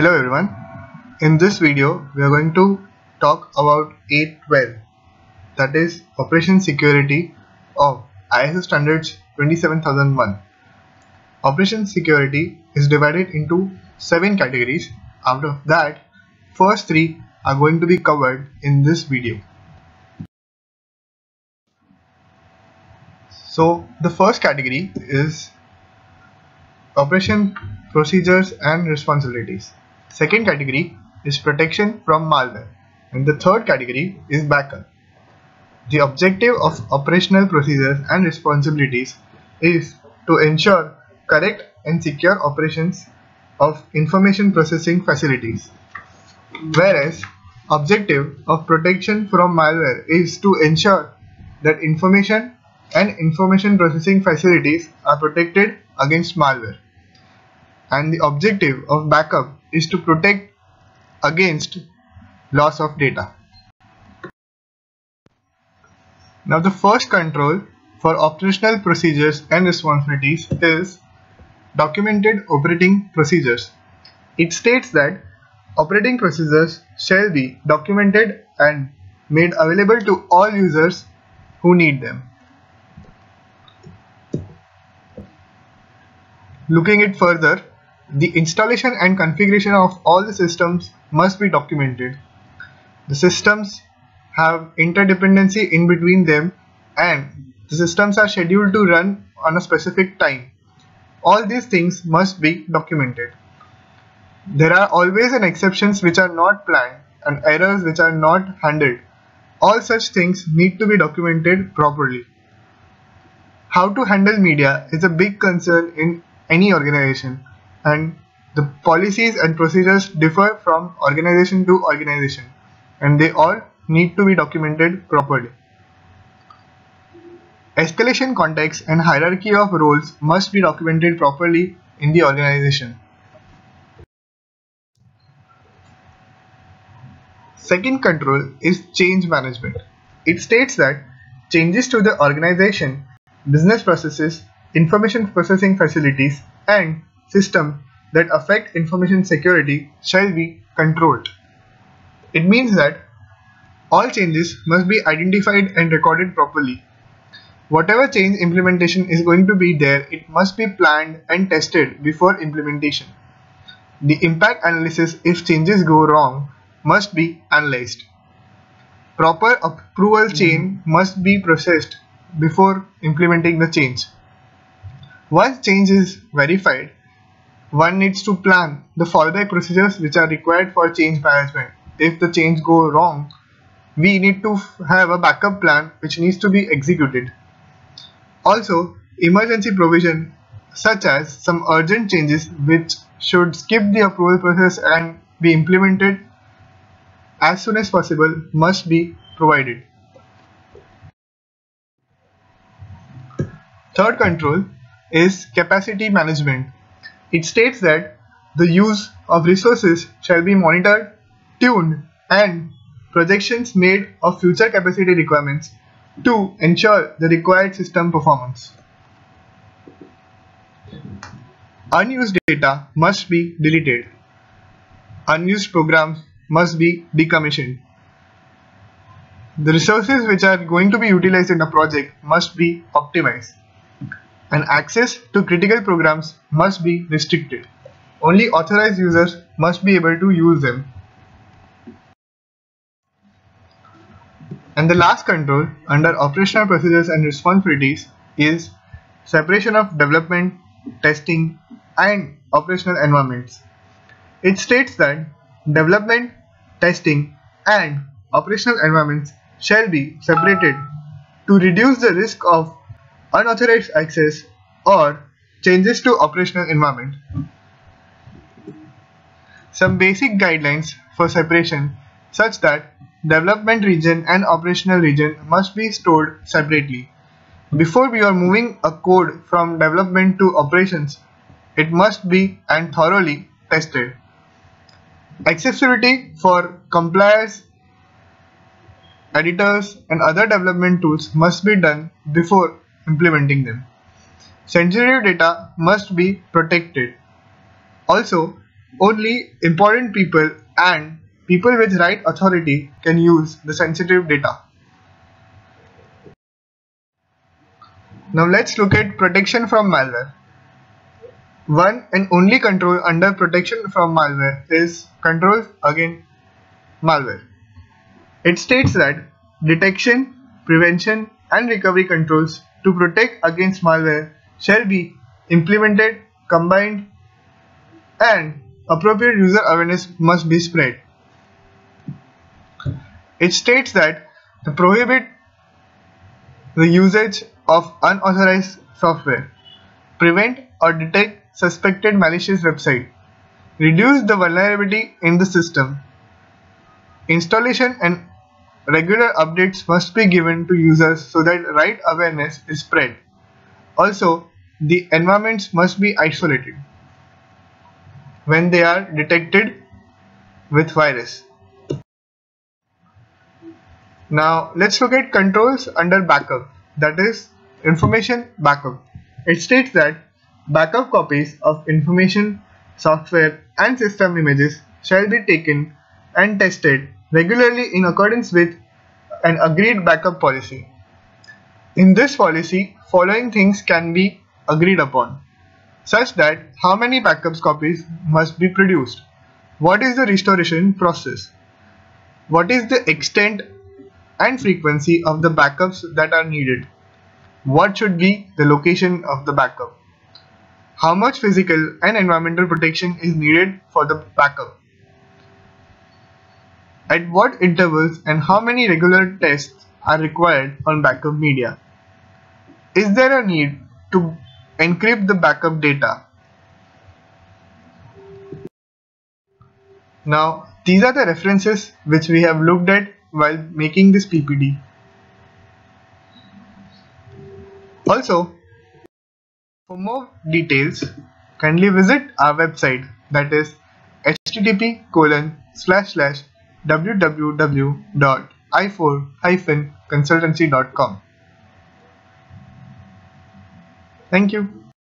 Hello everyone. In this video, we are going to talk about A12 that is Operation Security of ISO Standards 27001. Operation Security is divided into 7 categories. Out of that, first 3 are going to be covered in this video. So the first category is Operation Procedures and Responsibilities. Second category is protection from malware and the third category is backup. The objective of operational procedures and responsibilities is to ensure correct and secure operations of information processing facilities. Whereas objective of protection from malware is to ensure that information and information processing facilities are protected against malware. And the objective of backup is to protect against loss of data. Now the first control for operational procedures and responsibilities is documented operating procedures. It states that operating procedures shall be documented and made available to all users who need them. Looking it further, the installation and configuration of all the systems must be documented. The systems have interdependency in between them and the systems are scheduled to run on a specific time. All these things must be documented. There are always an exceptions which are not planned and errors which are not handled. All such things need to be documented properly. How to handle media is a big concern in any organization and the policies and procedures differ from organization to organization and they all need to be documented properly. Escalation context and hierarchy of roles must be documented properly in the organization. Second control is change management. It states that changes to the organization, business processes, information processing facilities and system that affect information security shall be controlled. It means that all changes must be identified and recorded properly. Whatever change implementation is going to be there, it must be planned and tested before implementation. The impact analysis if changes go wrong must be analyzed. Proper approval mm-hmm. chain must be processed before implementing the change. Once change is verified, one needs to plan the fallback procedures which are required for change management. If the change go wrong, we need to have a backup plan which needs to be executed. Also, emergency provision such as some urgent changes which should skip the approval process and be implemented as soon as possible must be provided. Third control is capacity management it states that the use of resources shall be monitored, tuned, and projections made of future capacity requirements to ensure the required system performance. Unused data must be deleted. Unused programs must be decommissioned. The resources which are going to be utilized in a project must be optimized and access to critical programs must be restricted. Only authorized users must be able to use them. And the last control under operational procedures and responsibilities is separation of development, testing and operational environments. It states that development, testing and operational environments shall be separated to reduce the risk of unauthorized access or changes to operational environment. Some basic guidelines for separation such that development region and operational region must be stored separately. Before we are moving a code from development to operations, it must be and thoroughly tested. Accessibility for compilers, editors and other development tools must be done before implementing them. Sensitive data must be protected. Also, only important people and people with right authority can use the sensitive data. Now let's look at protection from malware. One and only control under protection from malware is controls against malware. It states that detection, prevention and recovery controls to protect against malware shall be implemented, combined and appropriate user awareness must be spread. It states that to prohibit the usage of unauthorized software, prevent or detect suspected malicious website, reduce the vulnerability in the system, installation and regular updates must be given to users so that right awareness is spread. Also, the environments must be isolated when they are detected with virus. Now let's look at controls under backup that is information backup. It states that backup copies of information, software and system images shall be taken and tested regularly in accordance with an agreed backup policy. In this policy, following things can be agreed upon, such that how many backups copies must be produced, what is the restoration process, what is the extent and frequency of the backups that are needed, what should be the location of the backup, how much physical and environmental protection is needed for the backup, at what intervals and how many regular tests are required on backup media? Is there a need to encrypt the backup data? Now, these are the references which we have looked at while making this PPT. Also, for more details, kindly visit our website that is http colon slash slash www.ifour-consultancy.com. Thank you.